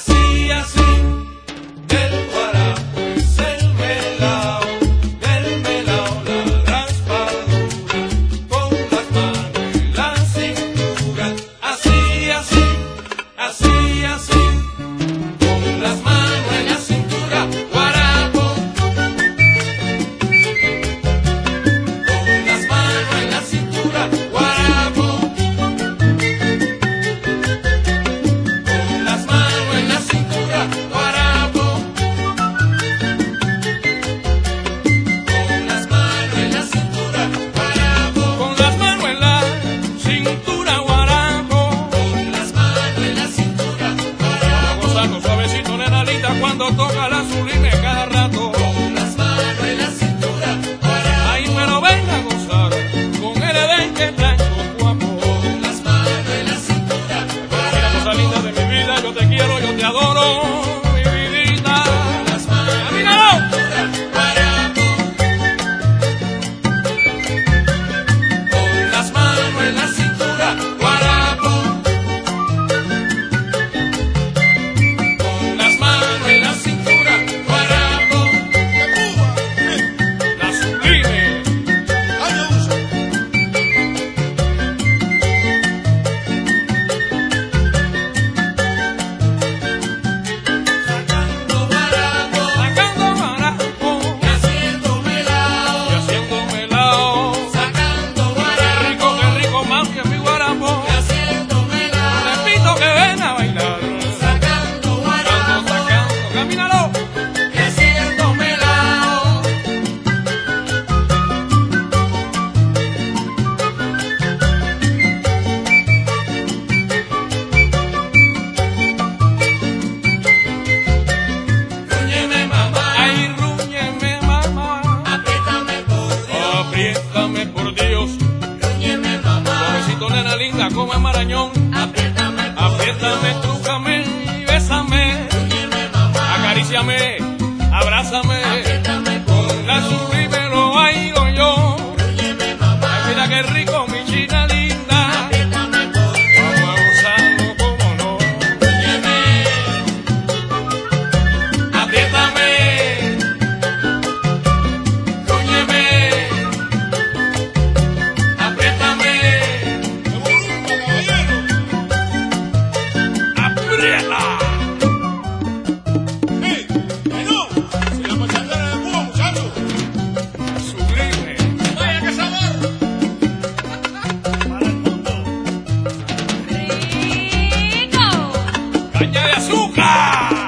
assim, assim. Acaríciame, abrázame. por La Bah!